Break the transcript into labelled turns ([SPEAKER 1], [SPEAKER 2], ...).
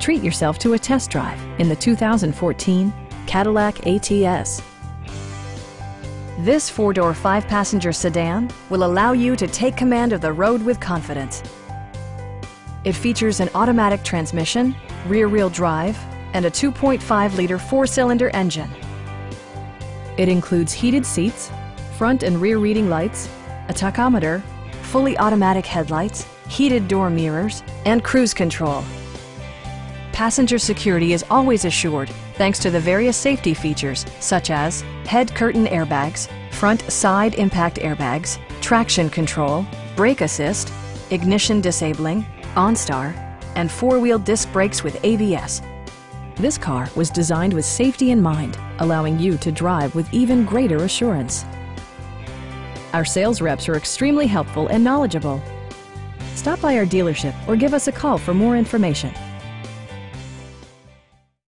[SPEAKER 1] Treat yourself to a test drive in the 2014 Cadillac ATS. This four-door, five-passenger sedan will allow you to take command of the road with confidence. It features an automatic transmission, rear-wheel drive, and a 2.5-liter four-cylinder engine. It includes heated seats, front and rear reading lights, a tachometer, fully automatic headlights, heated door mirrors, and cruise control. Passenger security is always assured thanks to the various safety features such as head curtain airbags, front side impact airbags, traction control, brake assist, ignition disabling, OnStar, and four-wheel disc brakes with ABS. This car was designed with safety in mind, allowing you to drive with even greater assurance. Our sales reps are extremely helpful and knowledgeable. Stop by our dealership or give us a call for more information.